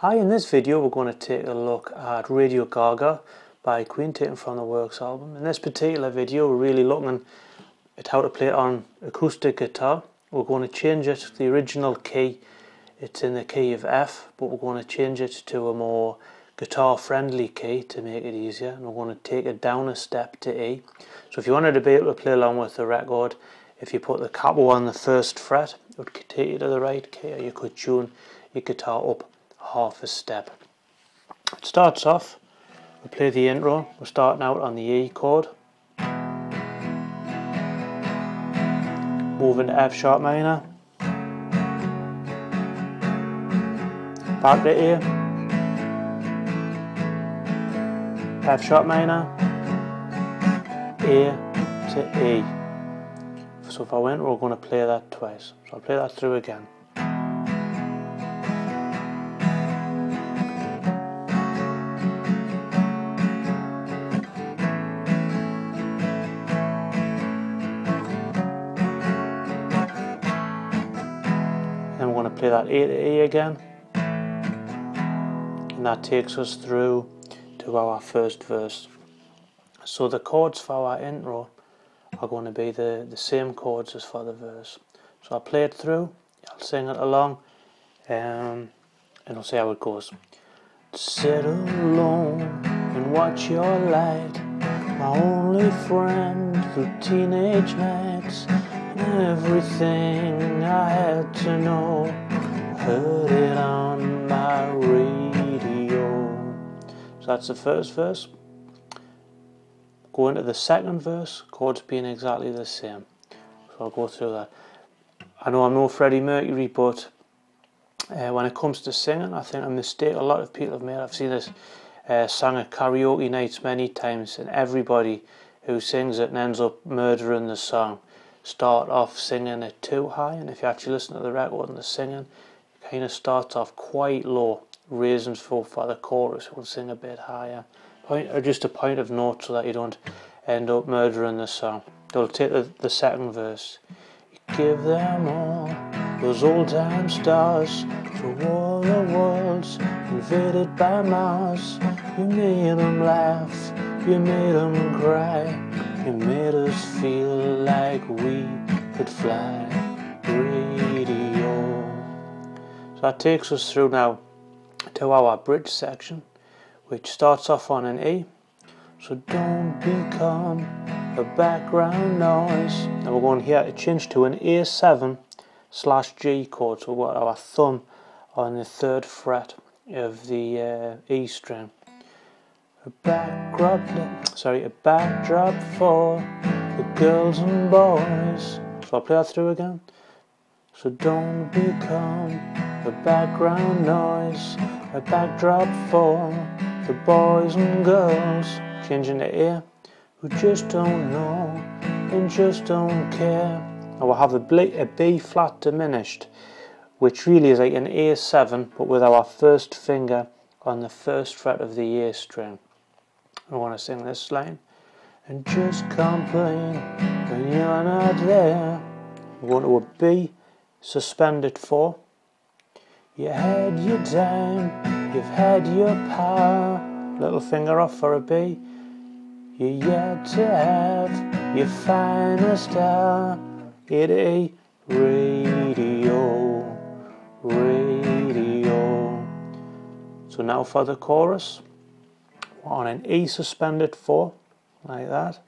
Hi, in this video we're going to take a look at Radio Gaga by Queen taken from the Works album. In this particular video we're really looking at how to play it on acoustic guitar. We're going to change it to the original key. It's in the key of F, but we're going to change it to a more guitar friendly key to make it easier. And we're going to take it down a step to E. So if you wanted to be able to play along with the record, if you put the capo on the first fret, it would take you to the right key, or you could tune your guitar up half a step. It starts off, we play the intro, we're starting out on the E chord, moving to F sharp minor, back to A, F sharp minor, A to E. So if I went, we're going to play that twice. So I'll play that through again. Play that A to E again. And that takes us through to our first verse. So the chords for our intro are going to be the, the same chords as for the verse. So I'll play it through I'll sing it along um, and I'll see how it goes. Sit alone and watch your light my only friend through teenage nights and everything I had to know heard it on my radio. So that's the first verse. Go into the second verse chords being exactly the same. So I'll go through that. I know I'm no Freddie Mercury but uh, when it comes to singing I think a mistake a lot of people have made. I've seen this uh, sung at karaoke nights many times and everybody who sings it and ends up murdering the song. Start off singing it too high and if you actually listen to the record and the singing kind of starts off quite low reasons for, for the chorus will sing a bit higher. Point or just a point of note so that you don't end up murdering the song. They'll take the, the second verse. You give them all those old time stars to all the worlds invaded by Mars. You made them laugh you made them cry you made us feel like we could fly that takes us through now to our bridge section, which starts off on an E. So don't become a background noise. Now we're going here to change to an A7 slash G chord. So we've got our thumb on the third fret of the uh, E string a backdrop, sorry, a backdrop for the girls and boys. So I'll play that through again. So don't become a background noise, a backdrop for the boys and girls. Changing the ear, who just don't know and just don't care. I will have a, B flat diminished, which really is like an A7, but with our first finger on the first fret of the A string. I want to sing this line. And just complain when you're not there. We want to a B suspended 4. You had your time, you've had your power. Little finger off for a B. You're yet to have your finest hour. It a radio, radio. So now for the chorus on an E suspended 4 like that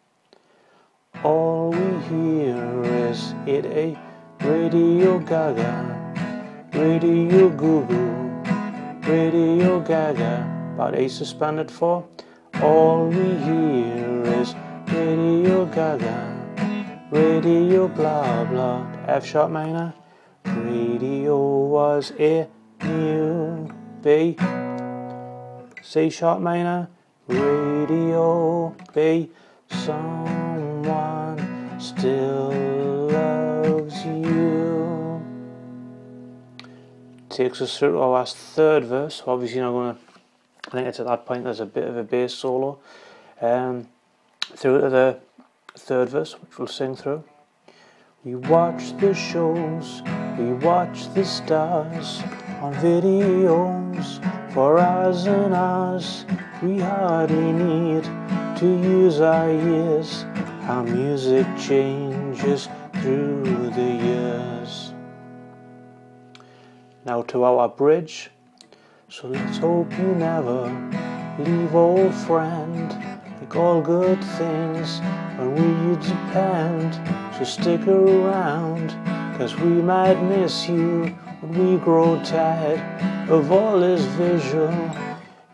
all we hear is it a radio gaga radio goo radio gaga but A suspended 4 all we hear is radio gaga radio blah blah F sharp minor. Radio was a new B C sharp minor. Radio be someone still loves you takes us through our last third verse. Obviously not going to I think it's at that point there's a bit of a bass solo. Um, through to the third verse which we'll sing through. We watch the shows we watch the stars on videos For us and us, we hardly need to use our ears. How music changes through Now to our bridge. So let's hope you never leave, old friend. Like all good things, on we depend. So stick around, cause we might miss you when we grow tired of all this visual.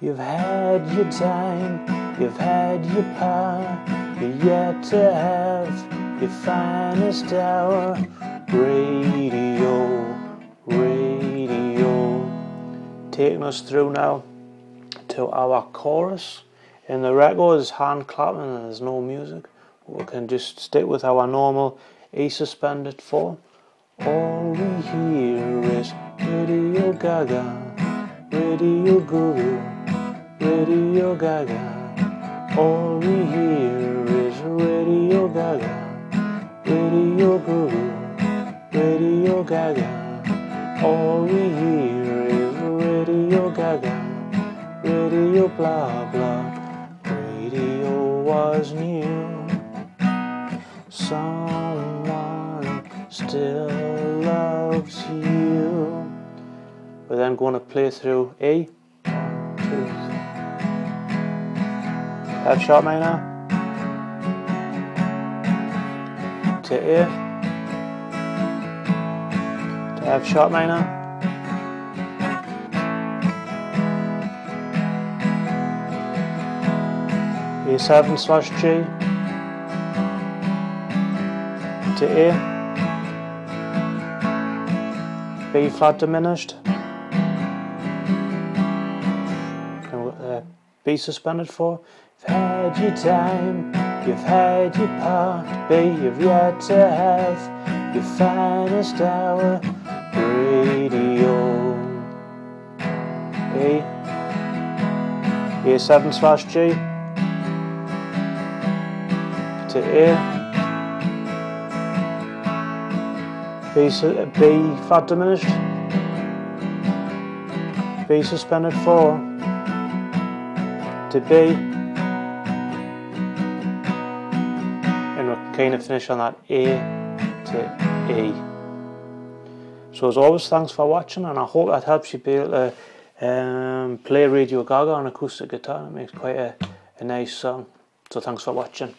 You've had your time, you've had your power, you're yet to have your finest hour. Radio. Taking us through now to our chorus. In the record is hand clapping and there's no music. We can just stick with our normal E suspended form. All we hear is Radio Gaga, Radio Guru, Radio Gaga. All we hear is Radio Gaga, Radio Guru, Radio Gaga. All we hear Radio blah blah. Radio was new. Someone still loves you. We're then going to play through A, two, sharp minor, to A, to F sharp minor. A7 slash G to A, B flat diminished, uh, B suspended 4. You've had your time, you've had your part, B you've yet to have your finest hour. Radio. A, A7 slash G to A. B, flat diminished. B suspended 4 to B. And we're kind of finish on that A to E. So as always, thanks for watching and I hope that helps you be able to um, play Radio Gaga on acoustic guitar. It makes quite a, a nice song. So thanks for watching.